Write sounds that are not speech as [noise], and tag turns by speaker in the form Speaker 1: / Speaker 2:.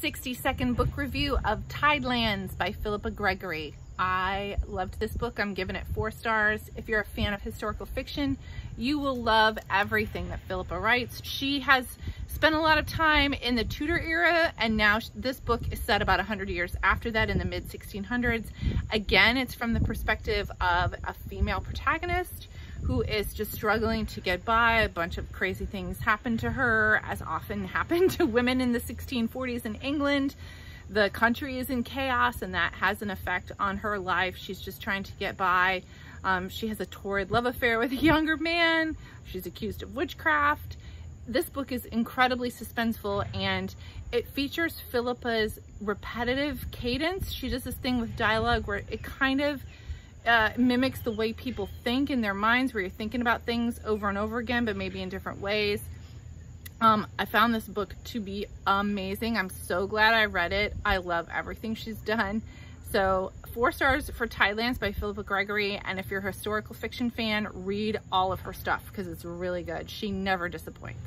Speaker 1: 60 second book review of Tidelands by Philippa Gregory. I loved this book. I'm giving it four stars. If you're a fan of historical fiction, you will love everything that Philippa writes. She has spent a lot of time in the Tudor era and now this book is set about 100 years after that in the mid 1600s. Again, it's from the perspective of a female protagonist who is just struggling to get by. A bunch of crazy things happen to her, as often [laughs] happened to women in the 1640s in England. The country is in chaos and that has an effect on her life. She's just trying to get by. Um, she has a torrid love affair with a [laughs] younger man. She's accused of witchcraft. This book is incredibly suspenseful and it features Philippa's repetitive cadence. She does this thing with dialogue where it kind of uh, mimics the way people think in their minds where you're thinking about things over and over again, but maybe in different ways. Um, I found this book to be amazing. I'm so glad I read it. I love everything she's done. So four stars for Tidelands by Philippa Gregory. And if you're a historical fiction fan, read all of her stuff because it's really good. She never disappoints.